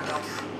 part of